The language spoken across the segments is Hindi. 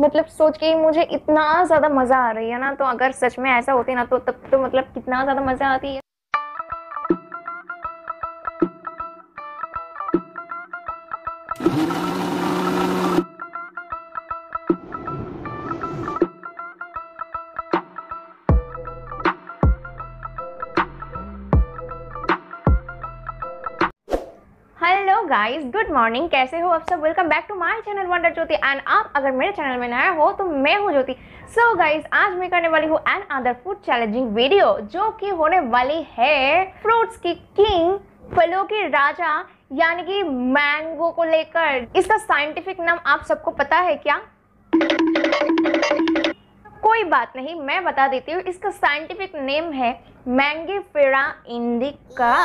मतलब सोच के मुझे इतना ज़्यादा मज़ा आ रही है ना तो अगर सच में ऐसा होती ना तो तब तो मतलब कितना ज़्यादा मज़ा आती है। हेलो गाइस गुड मॉर्निंग कैसे हो आप सब? Welcome back to my channel wonder Jyoti and आप अगर मेरे चैनल में नया हो तो मैं हूँ ज्योति। सो गाइस आज मैं करने वाली हूँ another food challenging video जो कि होने वाली है फ्रूट्स की किंग फलों के राजा, यानी कि मैंगो को लेकर। इसका साइंटिफिक नाम आप सबको पता है क्या? कोई बात नहीं, मैं बता देती हूँ। इसका साइंटिफिक नेम है Mangifera indica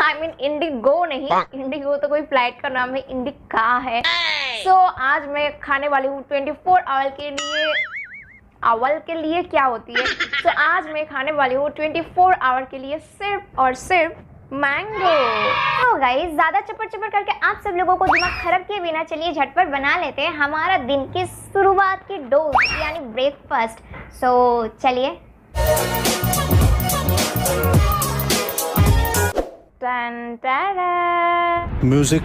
I mean IndiGo नहीं। इंडिगो तो कोई फ़्लाइट का नाम है इंडिका है। सो so, आज मैं खाने वाली हूँ 24 फोर आवर के लिए। अवल के लिए क्या होती है? तो so, आज मैं खाने वाली हूँ 24 फोर आवर के लिए सिर्फ़ और सिर्फ़ मैंगो तो गाइस ज़्यादा चपर चपर करके आप सब लोगों को दिमाग खराब किए बिना चलिए झटपट बना लेते हैं हमारा दिन की शुरुआत की डोज यानी ब्रेकफास्ट सो so, चलिए। म्यूज़िक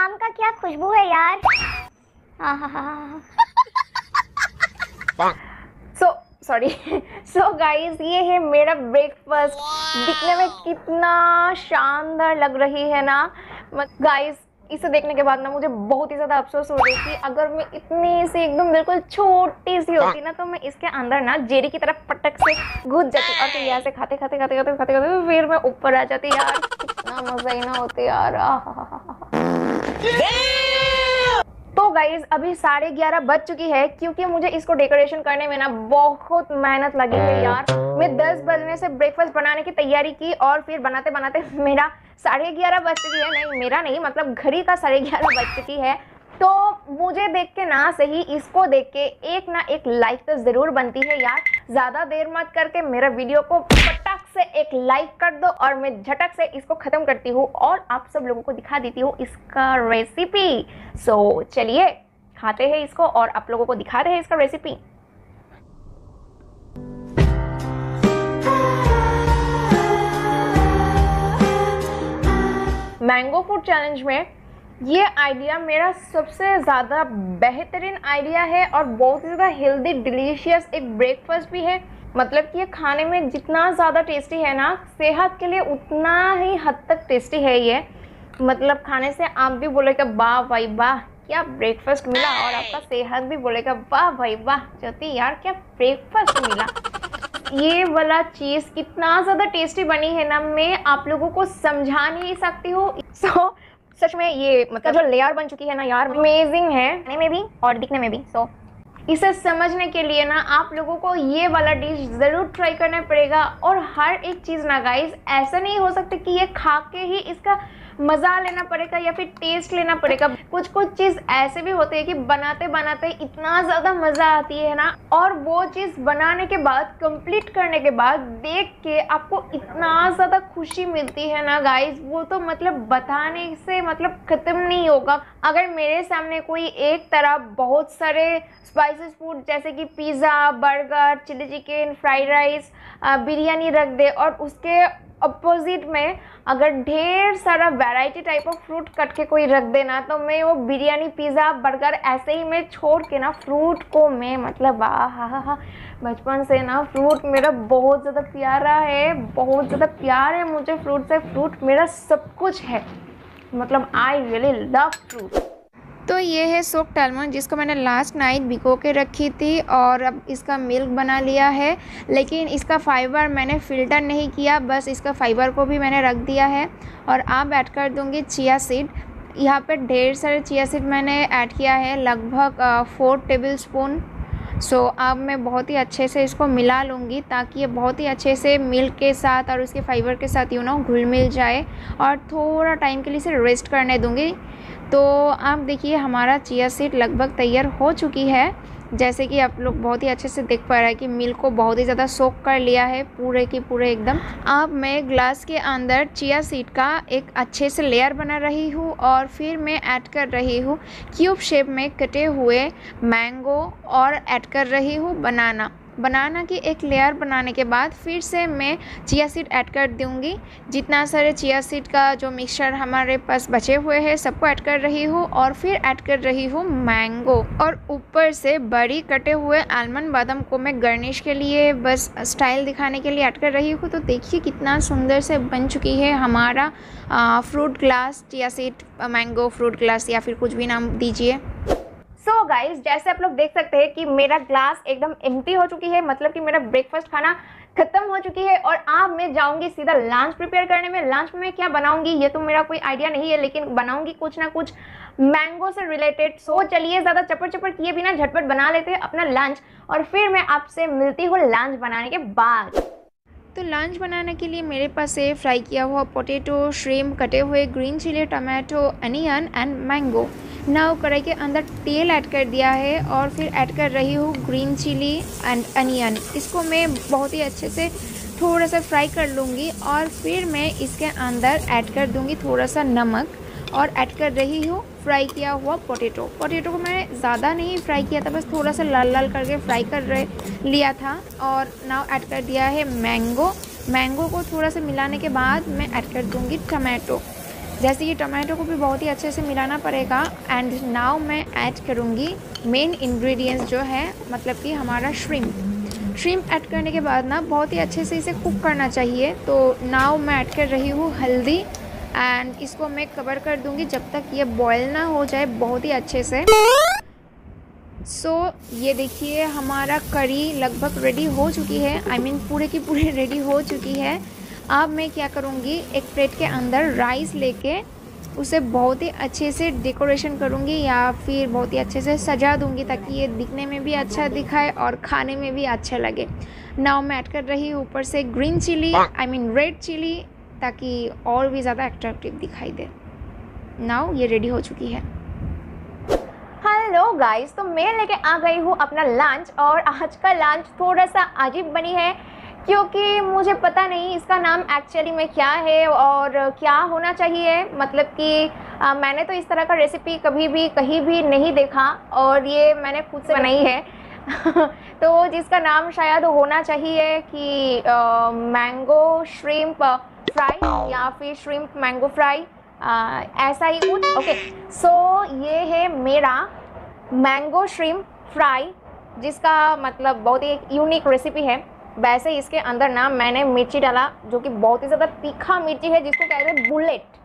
आम का क्या खुशबू है यार? सो सॉरी सो गाइस ये है मेरा ब्रेकफास्ट दिखने में कितना शानदार लग रही है ना? गाइस इसे देखने के बाद ना मुझे बहुत ही ज़्यादा अफसोस हो रही थी अगर मैं इतनी सी एकदम बिल्कुल छोटी सी होती ना तो मैं इसके अंदर ना जेरी की तरफ़ पटक से घुस जाती और फिर यहाँ से खाते खाते खाते खाते खाते खाते फिर मैं ऊपर आ जाती यार कितना मज़ा ही ना होती यार। तो गाइज़ अभी साढ़े ग्यारह बज चुकी है क्योंकि मुझे इसको डेकोरेशन करने में ना बहुत मेहनत लगी है यार। मैं दस बजने से ब्रेकफास्ट बनाने की तैयारी की और फिर बनाते बनाते मेरा साढ़े ग्यारह बज चुकी है। नहीं मेरा नहीं मतलब घड़ी का साढ़े ग्यारह बज चुकी है। तो मुझे देख के ना सही इसको देख के एक ना एक लाइक तो ज़रूर बनती है यार। ज़्यादा देर मत करके मेरा वीडियो को पटक से एक लाइक कर दो और मैं झटक से इसको ख़त्म करती हूँ और आप सब लोगों को दिखा देती हूँ इसका रेसिपी सो so, चलिए खाते हैं इसको और आप लोगों को दिखाते हैं इसका रेसिपी मैंगो फ़ूड चैलेंज में ये आइडिया मेरा सबसे ज़्यादा बेहतरीन आइडिया है और बहुत ही ज़्यादा हेल्दी डिलीशियस एक ब्रेकफास्ट भी है। मतलब कि ये खाने में जितना ज़्यादा टेस्टी है ना सेहत के लिए उतना ही हद तक टेस्टी है ये। मतलब खाने से आप भी बोलेगा वाह भाई वाह क्या ब्रेकफास्ट मिला? और आपका सेहत भी बोलेगा वाह भाई वाह ज्योति यार क्या ब्रेकफास्ट मिला? ये वाला चीज़ कितना ज़्यादा टेस्टी बनी है ना मैं आप लोगों को समझा नहीं सकती हूँ। सो so, सच में ये मतलब जो लेयर बन चुकी है ना यार अमेजिंग है। खाने में भी और दिखने में भी सो so, इसे समझने के लिए ना आप लोगों को ये वाला डिश ज़रूर ट्राई करना पड़ेगा। और हर एक चीज़ ना गाइस ऐसा नहीं हो सकता कि ये खा के ही इसका मज़ा लेना पड़ेगा या फिर टेस्ट लेना पड़ेगा। कुछ कुछ चीज़ ऐसे भी होते हैं कि बनाते बनाते इतना ज़्यादा मज़ा आती है ना। और वो चीज़ बनाने के बाद कंप्लीट करने के बाद देख के आपको इतना ज़्यादा खुशी मिलती है ना गाइज़ वो तो मतलब बताने से मतलब ख़त्म नहीं होगा। अगर मेरे सामने कोई एक तरह बहुत सारे स्पाइसेस फ़ूड जैसे कि pizza burger chilli chicken fried rice biryani रख दे और उसके अपोजिट में अगर ढेर सारा variety type of fruit cut के कोई रख देना तो मैं वो बिरयानी पिज़्ज़ा बर्गर ऐसे ही मैं छोड़ के ना फ्रूट को मैं मतलब आ हा हा हा बचपन से ना फ्रूट मेरा बहुत ज़्यादा प्यारा है, बहुत ज़्यादा प्यार है मुझे फ्रूट से फ्रूट मेरा सब कुछ है। मतलब आई रियली लव फ्रूट तो ये है सोक टालमन जिसको मैंने लास्ट नाइट भिगो के रखी थी और अब इसका मिल्क बना लिया है। लेकिन इसका फाइबर मैंने फ़िल्टर नहीं किया, बस इसका फाइबर को भी मैंने रख दिया है। और अब ऐड कर दूँगी चिया सीड यहाँ पर ढेर सारे चिया सीड मैंने ऐड किया है, लगभग फोर टेबल स्पून सो अब मैं बहुत ही अच्छे से इसको मिला लूँगी, ताकि ये बहुत ही अच्छे से मिल्क के साथ और उसके फाइबर के साथ यू नो घुल मिल जाए। और थोड़ा टाइम के लिए इसे रेस्ट करने दूँगी। तो आप देखिए, हमारा चिया सीड लगभग तैयार हो चुकी है। जैसे कि आप लोग बहुत ही अच्छे से देख पा रहे हैं कि मिल्क को बहुत ही ज़्यादा सोख कर लिया है, पूरे के पूरे एकदम। अब मैं ग्लास के अंदर चिया सीड का एक अच्छे से लेयर बना रही हूँ और फिर मैं ऐड कर रही हूँ क्यूब शेप में कटे हुए मैंगो और ऐड कर रही हूँ बनाना। बनाना की एक लेयर बनाने के बाद फिर से मैं चिया सीड ऐड कर दूँगी। जितना सारे चिया सीड का जो मिक्सचर हमारे पास बचे हुए हैं, सबको ऐड कर रही हूँ और फिर ऐड कर रही हूँ मैंगो और ऊपर से बड़ी कटे हुए आलमंड बादाम को मैं गर्निश के लिए बस स्टाइल दिखाने के लिए ऐड कर रही हूँ। तो देखिए कितना सुंदर से बन चुकी है हमारा fruit glass chia seed mango fruit glass या फिर कुछ भी नाम दीजिए। सो so गाइस जैसे आप लोग देख सकते हैं कि मेरा ग्लास एकदम एम्प्टी हो चुकी है मतलब कि मेरा ब्रेकफास्ट खाना खत्म हो चुकी है और अब मैं जाऊँगी सीधा लंच प्रिपेयर करने में। लंच में क्या बनाऊँगी, ये तो मेरा कोई आइडिया नहीं है, लेकिन बनाऊँगी कुछ ना कुछ मैंगो से रिलेटेड सो चलिए ज़्यादा चपर चपर किए बिना झटपट बना लेते हैं अपना लंच और फिर मैं आपसे मिलती हूँ लंच बनाने के बाद। तो लंच बनाने के लिए मेरे पास है फ्राई किया हुआ पोटैटो श्रीम कटे हुए green chilli tomato onion and mango now कढ़ाई के अंदर तेल ऐड कर दिया है और फिर ऐड कर रही हूँ ग्रीन चिली एंड अनियन इसको मैं बहुत ही अच्छे से थोड़ा सा फ्राई कर लूँगी और फिर मैं इसके अंदर ऐड कर दूँगी थोड़ा सा नमक. और ऐड कर रही हूँ फ्राई किया हुआ पोटैटो पोटैटो को मैंने ज़्यादा नहीं फ्राई किया था, बस थोड़ा सा लाल लाल करके फ्राई कर रहे, लिया था और नाव ऐड कर दिया है मैंगो मैंगो को थोड़ा सा मिलाने के बाद मैं ऐड कर दूँगी टमाटो जैसे कि टमाटो को भी बहुत ही अच्छे से मिलाना पड़ेगा एंड नाव मैं ऐड करूँगी मेन इंग्रेडिएंट्स जो है मतलब कि हमारा श्रिम श्रिम ऐड करने के बाद ना, बहुत ही अच्छे से इसे कुक करना चाहिए. तो नाव मैं ऐड कर रही हूँ हल्दी. एंड इसको मैं कवर कर दूँगी जब तक ये बॉयल ना हो जाए बहुत ही अच्छे से। सो so, ये देखिए हमारा करी लगभग रेडी हो चुकी है। आई I मीन mean, पूरे की पूरे रेडी हो चुकी है। अब मैं क्या करूँगी एक प्लेट के अंदर राइस लेके उसे बहुत ही अच्छे से डेकोरेशन करूँगी या फिर बहुत ही अच्छे से सजा दूँगी ताकि ये दिखने में भी अच्छा दिखाए और खाने में भी अच्छा लगे। नाव मैं ऐड कर रही हूँ ऊपर से green chilli I mean red chilli ताकि और भी ज़्यादा अट्रैक्टिव दिखाई दे। नाव ये रेडी हो चुकी है। हेलो गाइस तो मैं लेके आ गई हूँ अपना लंच और आज का लंच थोड़ा सा अजीब बनी है क्योंकि मुझे पता नहीं इसका नाम एक्चुअली में क्या है और क्या होना चाहिए। मतलब कि आ, मैंने तो इस तरह का रेसिपी कभी भी कहीं भी नहीं देखा और ये मैंने खुद से बनाई है। तो जिसका नाम शायद होना चाहिए कि मैंगो श्रिम्प फ्राई या फिर श्रिम्प मैंगो फ्राई ऐसा ही कुछ। ओके सो ये है मेरा मैंगो श्रिम्प फ्राई जिसका मतलब बहुत ही एक यूनिक रेसिपी है। वैसे इसके अंदर ना मैंने मिर्ची डाला, जो कि बहुत ही ज़्यादा तीखा मिर्ची है, जिसको कहते हैं बुलेट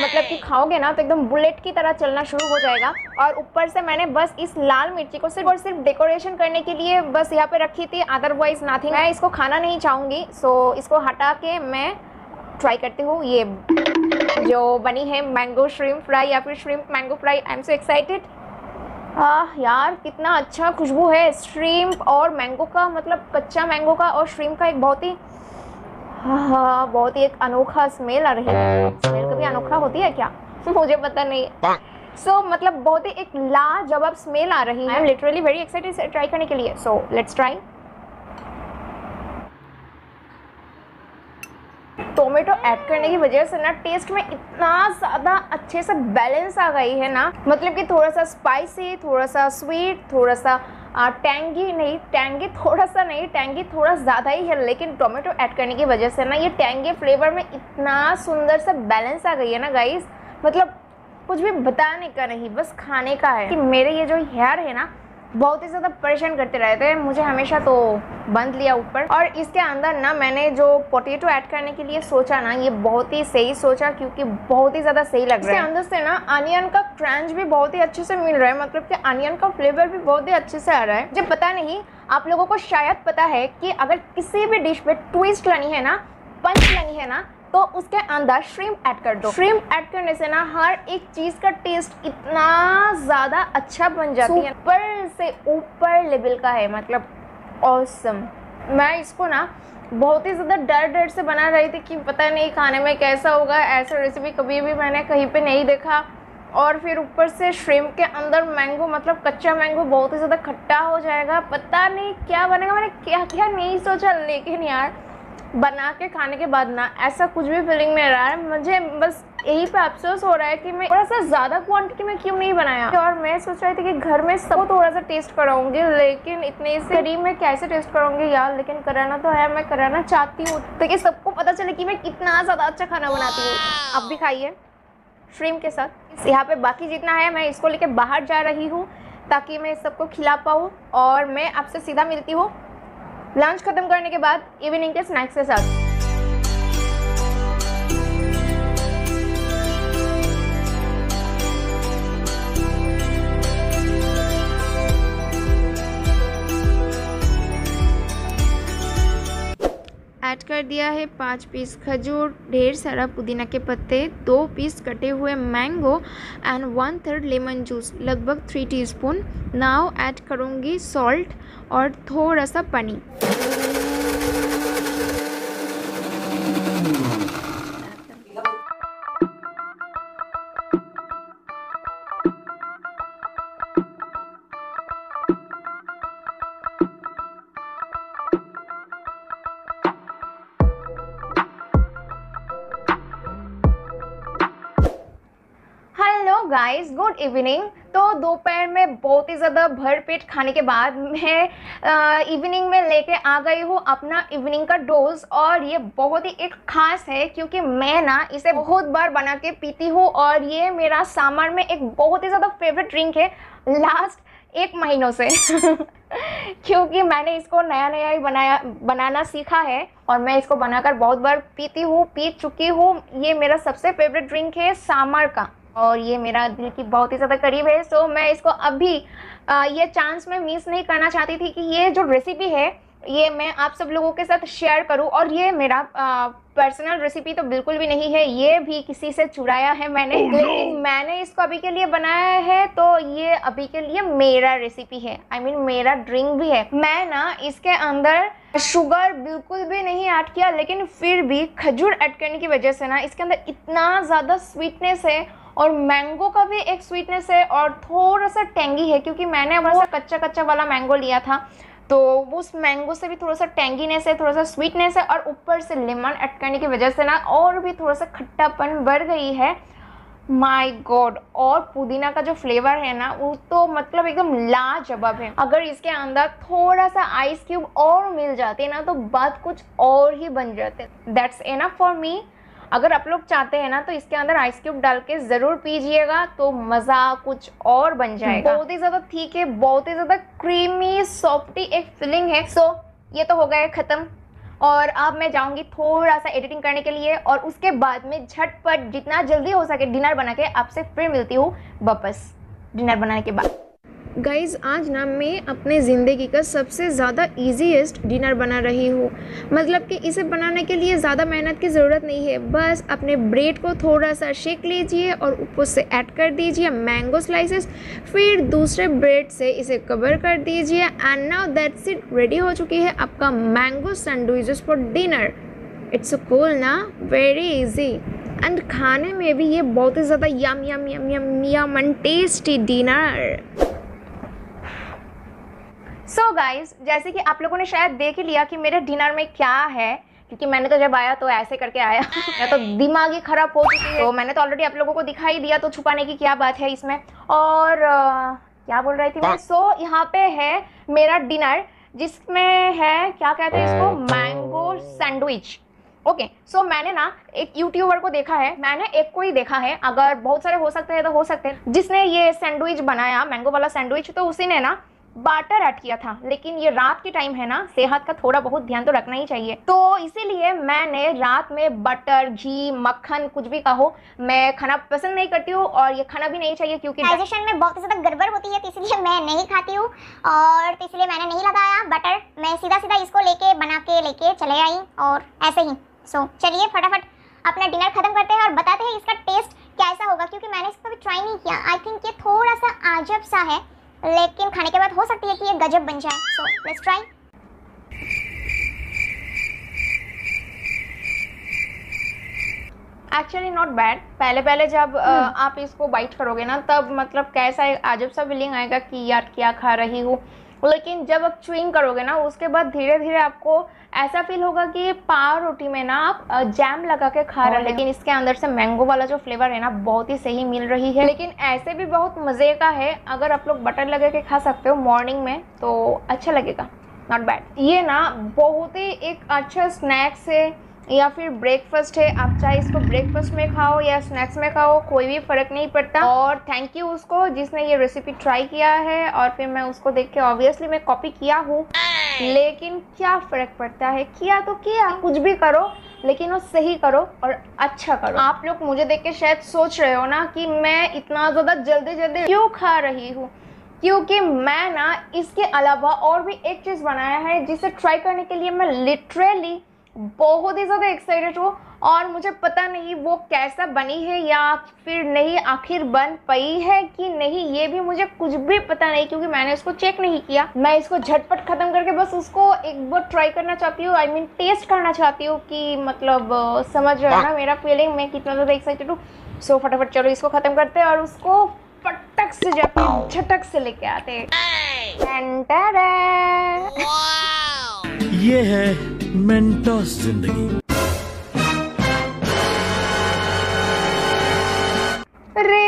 मतलब कि खाओगे ना तो एकदम बुलेट की तरह चलना शुरू हो जाएगा। और ऊपर से मैंने बस इस लाल मिर्ची को सिर्फ़ और सिर्फ़ डेकोरेशन करने के लिए बस यहाँ पे रखी थी अदरवाइज़ नाथिंग मैं इसको खाना नहीं चाहूँगी सो इसको हटा के मैं ट्राई करती हूँ ये जो बनी है मैंगो श्रिम फ्राई या फिर shrimp mango fry I am so excited ah यार कितना अच्छा खुशबू है। श्रीम्प और मैंगो का मतलब कच्चा मैंगो का और श्रीम्प का एक बहुत ही हाँ बहुत ही एक अनोखा स्मेल आ रही है। स्मेल कभी अनोखा होती है क्या? मुझे पता नहीं। सो so, मतलब बहुत ही एक लाजवाब स्मेल आ रही है। I am literally very excited try करने के लिए। So let's try tomato add करने की वजह से ना टेस्ट में इतना ज़्यादा अच्छे से बैलेंस आ गई है ना। मतलब कि थोड़ा सा स्पाइसी थोड़ा सा स्वीट थोड़ा सा टैंगी नहीं टैंगी थोड़ा सा नहीं टैंगी थोड़ा ज़्यादा ही है, लेकिन टोमेटो ऐड करने की वजह से ना ये टैंगी फ्लेवर में इतना सुंदर सा बैलेंस आ गई है ना गाइस मतलब कुछ भी बताने का नहीं, बस खाने का है। कि मेरे ये जो हेयर है ना बहुत ही ज़्यादा परेशान करते रहते हैं मुझे हमेशा तो बंद लिया ऊपर। और इसके अंदर ना मैंने जो पोटेटो ऐड करने के लिए सोचा ना, ये बहुत ही सही सोचा क्योंकि बहुत ही ज़्यादा सही लग रहा है। इसके अंदर से ना अनियन का क्रंच भी बहुत ही अच्छे से मिल रहा है। मतलब कि अनियन का फ्लेवर भी बहुत ही अच्छे से आ रहा है। जब पता नहीं, आप लोगों को शायद पता है कि अगर किसी भी डिश पे ट्विस्ट लानी है ना पंच लानी है ना तो उसके अंदर श्रिम ऐड कर दो। श्रिम ऐड करने से ना हर एक चीज़ का टेस्ट इतना ज़्यादा अच्छा बन जाती है। ऊपर से ऊपर लेवल का है मतलब औसम मैं इसको ना बहुत ही ज़्यादा डर डर से बना रही थी कि पता नहीं खाने में कैसा होगा ऐसा रेसिपी कभी भी मैंने कहीं पे नहीं देखा। और फिर ऊपर से श्रिम्प के अंदर मैंगो मतलब कच्चा मैंगो बहुत ही ज़्यादा खट्टा हो जाएगा। पता नहीं क्या बनेगा मैंने क्या क्या नहीं सोचा लेकिन यार बना के खाने के बाद ना ऐसा कुछ भी फीलिंग नहीं रहा है। मुझे बस यही पे अफसोस हो रहा है कि मैं थोड़ा सा ज़्यादा क्वांटिटी में क्यों नहीं बनाया? और मैं सोच रही थी कि घर में सबको थोड़ा सा टेस्ट कराऊँगी लेकिन इतने से करीब में कैसे टेस्ट कराऊँगी यार? लेकिन कराना तो है मैं कराना चाहती हूँ। ताकि सबको पता चले कि मैं कितना ज़्यादा अच्छा खाना बनाती हूँ। आप भी खाइए श्रीम के साथ। यहाँ पे बाकी जितना है मैं इसको लेके बाहर जा रही हूँ ताकि मैं सबको खिला पाऊँ और मैं आपसे सीधा मिलती हूँ। लंच ख़त्म करने के बाद इवनिंग के स्नैक्स के साथ। ऐड कर दिया है पाँच पीस खजूर, ढेर सारा पुदीना के पत्ते, दो पीस कटे हुए mango and one third lemon juice लगभग थ्री टीस्पून नाव ऐड करूँगी सॉल्ट और थोड़ा सा पनीर गाइस गुड इवनिंग तो दोपहर में बहुत ही ज़्यादा भर पेट खाने के बाद मैं इवनिंग में लेके आ गई हूँ अपना इवनिंग का डोज और ये बहुत ही एक ख़ास है क्योंकि मैं ना इसे बहुत बार बना के पीती हूँ और ये मेरा सामर में एक बहुत ही ज़्यादा फेवरेट ड्रिंक है लास्ट एक महीनों से। क्योंकि मैंने इसको नया नया ही बनाया, बनाना सीखा है और मैं इसको बनाकर बहुत बार पीती हूँ, पी चुकी हूँ। ये मेरा सबसे फेवरेट ड्रिंक है सामर का। और ये मेरा दिल की बहुत ही ज़्यादा करीब है सो मैं इसको अभी ये चांस में मिस नहीं करना चाहती थी कि ये जो रेसिपी है ये मैं आप सब लोगों के साथ शेयर करूँ। और ये मेरा पर्सनल रेसिपी तो बिल्कुल भी नहीं है ये भी किसी से चुराया है मैंने। Oh, लेकिन मैंने इसको अभी के लिए बनाया है तो ये अभी के लिए मेरा रेसिपी है। आई I मीन mean, मेरा ड्रिंक भी है। मैं ना इसके अंदर शुगर बिल्कुल भी नहीं ऐड किया लेकिन फिर भी खजूर ऐड करने की वजह से ना इसके अंदर इतना ज़्यादा स्वीटनेस है और मैंगो का भी एक स्वीटनेस है और थोड़ा सा टेंगी है, क्योंकि मैंने सा कच्चा कच्चा वाला मैंगो लिया था। तो उस मैंगो से भी थोड़ा सा टेंगीनेस है थोड़ा सा स्वीटनेस है और ऊपर से लेमन ऐड करने की वजह से ना और भी थोड़ा सा खट्टापन बढ़ गई है। माय गॉड और पुदीना का जो फ्लेवर है ना, वो तो मतलब एकदम लाजवाब है। अगर इसके अंदर थोड़ा सा आइस क्यूब और मिल जाते ना तो बात कुछ और ही बन जाते। दैट्स एनफ फॉर मी अगर आप लोग चाहते हैं ना तो इसके अंदर आइस क्यूब डाल के ज़रूर पीजिएगा तो मज़ा कुछ और बन जाएगा। बहुत ही ज़्यादा ठीक है बहुत ही ज़्यादा क्रीमी सॉफ्टी एक फीलिंग है। सो so, ये तो हो गया ख़त्म। और अब मैं जाऊँगी थोड़ा सा एडिटिंग करने के लिए और उसके बाद में झटपट जितना जल्दी हो सके डिनर बना के आपसे फिर मिलती हूँ वापस। डिनर बनाने के बाद। गाइज़ आज ना मैं अपने ज़िंदगी का सबसे ज़्यादा ईजीएस्ट डिनर बना रही हूँ। मतलब कि इसे बनाने के लिए ज़्यादा मेहनत की ज़रूरत नहीं है। बस अपने ब्रेड को थोड़ा सा शेक लीजिए और ऊपर से ऐड कर दीजिए मैंगो स्लाइसेस फिर दूसरे ब्रेड से इसे कवर कर दीजिए। And now that's it ready हो चुकी है आपका mango sandwiches for dinner it's cool ना? वेरी इजी एंड खाने में भी ये बहुत ही ज़्यादा yum yum yum yum yum and tasty dinner so so guys जैसे कि आप लोगों ने शायद देख ही लिया कि मेरे डिनर में क्या है क्योंकि मैंने तो जब आया तो ऐसे करके आया। मैं तो दिमाग ही खराब हो चुकी है। तो मैंने तो ऑलरेडी आप लोगों को दिखाई दिया तो छुपाने की क्या बात है इसमें? और आ, क्या बोल रही थी मैं? सो so, यहाँ पे है मेरा डिनर जिसमें है क्या कहते हैं इसको? मैंगो सैंडविच ओके सो मैंने ना एक यूट्यूबर को देखा है। मैंने एक को ही देखा है। अगर बहुत सारे हो सकते हैं तो हो सकते हैं। जिसने ये सैंडविच बनाया मैंगो वाला सैंडविच तो उसी ने ना बाटर ऐड किया था। लेकिन ये रात के टाइम है ना, सेहत का थोड़ा बहुत ध्यान तो रखना ही चाहिए। तो इसीलिए मैंने रात में बटर घी, मक्खन, कुछ भी कहो, मैं खाना पसंद नहीं करती हूँ और ये खाना भी नहीं चाहिए क्योंकि डाइजेशन में बहुत ज़्यादा गड़बड़ होती है तो इसलिए मैं नहीं खाती हूँ। और तो इसलिए मैंने नहीं लगाया बटर मैं सीधा सीधा इसको लेके, बना के, लेके चले आई और ऐसे ही। सो चलिए फटाफट अपना डिनर खत्म करते हैं और बताते हैं इसका टेस्ट कैसा होगा, क्योंकि मैंने इसको भी ट्राई नहीं किया। आई थिंक ये थोड़ा सा आजब सा है। लेकिन खाने के बाद हो सकती है कि ये गजब बन जाए। So let's try actually not bad पहले पहले जब hmm. आप इसको बाइट करोगे ना तब मतलब कैसा एक अजब सा फीलिंग आएगा कि यार क्या खा रही हूँ। लेकिन जब आप चुइंग करोगे ना उसके बाद धीरे धीरे आपको ऐसा फील होगा कि पाव रोटी में ना आप जैम लगा के खा रहे हैं लेकिन इसके अंदर से मैंगो वाला जो फ्लेवर है ना बहुत ही सही मिल रही है। लेकिन ऐसे भी बहुत मज़े का है अगर आप लोग बटर लगा के खा सकते हो मॉर्निंग में तो अच्छा लगेगा नॉट बैड ये ना बहुत ही एक अच्छा स्नैक्स है या फिर ब्रेकफास्ट है आप चाहे इसको ब्रेकफास्ट में खाओ या स्नैक्स में खाओ कोई भी फ़र्क नहीं पड़ता। और थैंक यू उसको जिसने ये रेसिपी ट्राई किया है और फिर मैं उसको देख के ऑब्वियसली मैं कॉपी किया हूँ। लेकिन क्या फ़र्क पड़ता है? किया तो किया कुछ भी करो लेकिन वो सही करो और अच्छा करो। आप लोग मुझे देख के शायद सोच रहे हो ना कि मैं इतना ज़्यादा जल्दी जल्दी क्यों खा रही हूँ? क्योंकि मैं ना इसके अलावा और भी एक चीज़ बनाया है जिसे ट्राई करने के लिए मैं लिटरली बहुत ही ज़्यादा एक्साइटेड हूँ और मुझे पता नहीं वो कैसा बनी है या फिर नहीं आखिर बन पाई है कि नहीं ये भी मुझे कुछ भी पता नहीं क्योंकि मैंने उसको चेक नहीं किया। मैं इसको झटपट ख़त्म करके बस उसको एक बार ट्राई करना चाहती हूँ आई मीन टेस्ट करना चाहती हूँ कि मतलब समझ रहे हो ना मेरा फीलिंग मैं कितना ज़्यादा एक्साइटेड हूँ। सो फटाफट चलो इसको ख़त्म करते हैं और उसको पटक से जाके झटक से लेके आते हैं। ये है मेंटोस ज़िंदगी। अरे,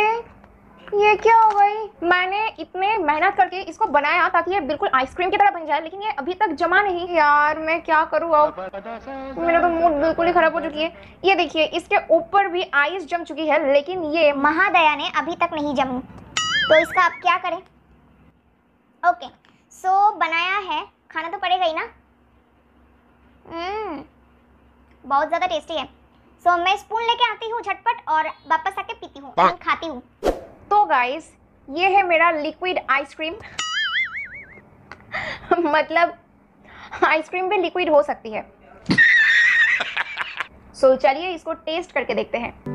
ये क्या हो गई? मैंने इतने मेहनत करके इसको बनाया ताकि ये बिल्कुल आइसक्रीम की तरह बन जाए, लेकिन ये अभी तक जमा नहीं यार, मैं क्या करूँ अब? मेरा तो मूड बिल्कुल ही खराब हो चुकी है। ये देखिए, इसके ऊपर भी आइस जम चुकी है, लेकिन ये महादया ने अभी तक नहीं जमी। तो इसका आप क्या करें? ओके, सो बनाया है, खाना तो पड़ेगा ही ना? बहुत ज़्यादा टेस्टी है। सो so, मैं स्पून लेके आती हूँ झटपट और वापस आके पीती हूँ खाती हूँ। तो गाइस ये है मेरा लिक्विड आइसक्रीम मतलब आइसक्रीम भी लिक्विड हो सकती है। सो so, चलिए इसको टेस्ट करके देखते हैं।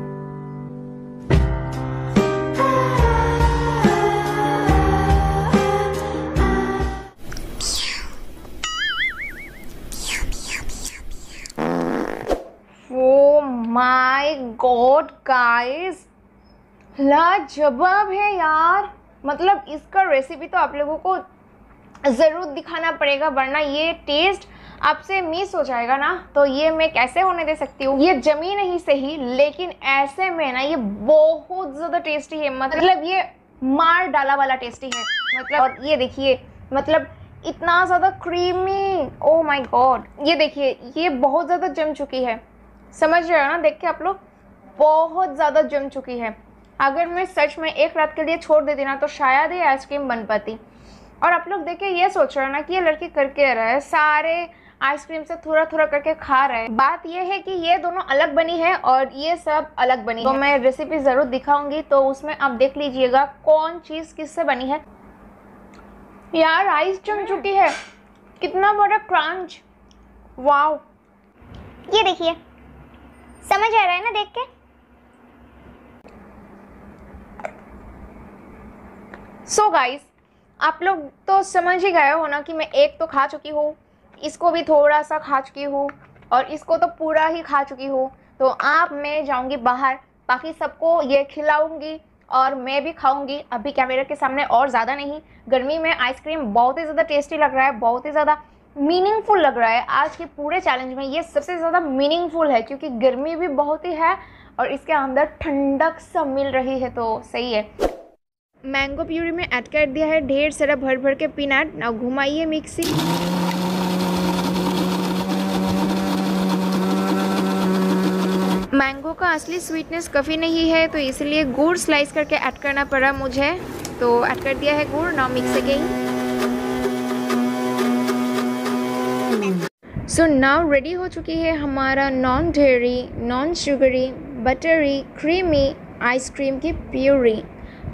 गॉड गाइस लाजवाब है यार। मतलब इसका रेसिपी तो आप लोगों को ज़रूर दिखाना पड़ेगा, वरना ये टेस्ट आपसे मिस हो जाएगा ना। तो ये मैं कैसे होने दे सकती हूँ? ये जमी नहीं सही, लेकिन ऐसे में ना ये बहुत ज़्यादा टेस्टी है। मतलब ये मार डाला वाला टेस्टी है। मतलब और ये देखिए मतलब इतना ज़्यादा क्रीमी ओ माय गॉड ये देखिए, ये बहुत ज़्यादा जम चुकी है। समझ रहे हो ना, देख के आप लोग? बहुत ज़्यादा जम चुकी है। अगर मैं सच में एक रात के लिए छोड़ देती ना तो शायद ये आइसक्रीम बन पाती। और आप लोग देखिए, ये सोच रहे हो ना कि ये लड़की करके रहा है? सारे आइसक्रीम से थोड़ा थोड़ा करके खा रहे हैं। बात ये है कि ये दोनों अलग बनी है और ये सब अलग बनी तो मैं रेसिपी ज़रूर दिखाऊँगी तो उसमें आप देख लीजिएगा कौन चीज़ किससे बनी है। यार आइस जम चुकी है। कितना बड़ा क्रंच वाओ ये देखिए। समझ आ रहा है ना देख के? सो so गाइस आप लोग तो समझ ही गए हो ना कि मैं एक तो खा चुकी हूँ, इसको भी थोड़ा सा खा चुकी हूँ और इसको तो पूरा ही खा चुकी हूँ। तो आप, मैं जाऊँगी बाहर, बाकी सबको ये खिलाऊँगी और मैं भी खाऊँगी। अभी कैमरे के सामने और ज़्यादा नहीं, गर्मी में आइसक्रीम बहुत ही ज़्यादा टेस्टी लग रहा है, बहुत ही ज़्यादा मीनिंगफुल लग रहा है। आज के पूरे चैलेंज में ये सबसे ज़्यादा मीनिंगफुल है, क्योंकि गर्मी भी बहुत ही है और इसके अंदर ठंडक सब मिल रही है तो सही है। मैंगो प्यूरी में ऐड कर दिया है ढेर सारा भर भर के पीनट। ना घुमाइए मिक्सी। मैंगो का असली स्वीटनेस काफ़ी नहीं है तो इसलिए गुड़ स्लाइस करके ऐड करना पड़ा मुझे। तो ऐड कर दिया है गुड़ ना mix again so now ready हो चुकी है हमारा non dairy non sugary buttery creamy ice cream की प्यूरी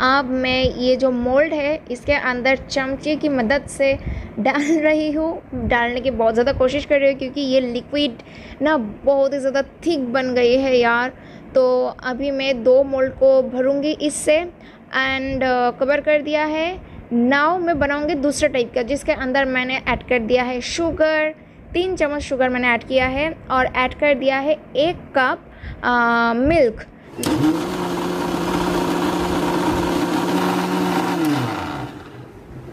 अब मैं ये जो मोल्ड है इसके अंदर चमचे की मदद से डाल रही हूँ। डालने की बहुत ज़्यादा कोशिश कर रही हूँ क्योंकि ये लिक्विड ना बहुत ही ज़्यादा थिक बन गई है यार। तो अभी मैं दो मोल्ड को भरूँगी इससे एंड कवर कर दिया है। नाव मैं बनाऊँगी दूसरे टाइप का जिसके अंदर मैंने ऐड कर दिया है शुगर तीन चम्मच शुगर मैंने ऐड किया है और ऐड कर दिया है एक कप आ, मिल्क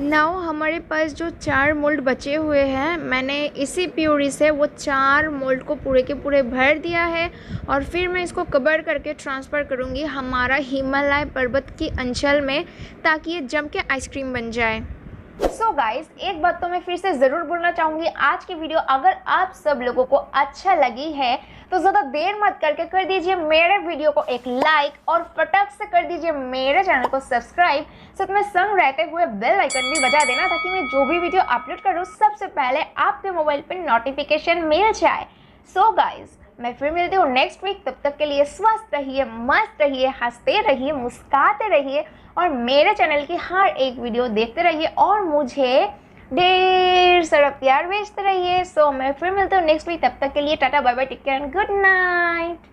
नाउ हमारे पास जो चार मोल्ड बचे हुए हैं, मैंने इसी प्यूरी से वो चार मोल्ड को पूरे के पूरे भर दिया है और फिर मैं इसको कवर करके ट्रांसफ़र करूँगी हमारा हिमालय पर्वत की अंचल में ताकि ये जम के आइसक्रीम बन जाए। सो so गाइस एक बात तो मैं फिर से ज़रूर बोलना चाहूँगी, आज की वीडियो अगर आप सब लोगों को अच्छा लगी है तो ज़्यादा देर मत करके कर दीजिए मेरे वीडियो को एक लाइक और फटक से कर दीजिए मेरे चैनल को सब्सक्राइब साथ में संग रहते हुए बेल आइकन भी बजा देना ताकि मैं जो भी वीडियो अपलोड करूँ, सबसे पहले आपके मोबाइल पर नोटिफिकेशन मिल जाए। सो so गाइज़ मैं फिर मिलती हूँ नेक्स्ट वीक तब तक के लिए स्वस्थ रहिए, मस्त रहिए, हँसते रहिए, मुस्काते रहिए। और मेरे चैनल की हर एक वीडियो देखते रहिए और मुझे ढेर सारा प्यार भेजते रहिए। सो मैं फिर मिलता हूँ नेक्स्ट वीक तब तक के लिए tata bye bye take care and good night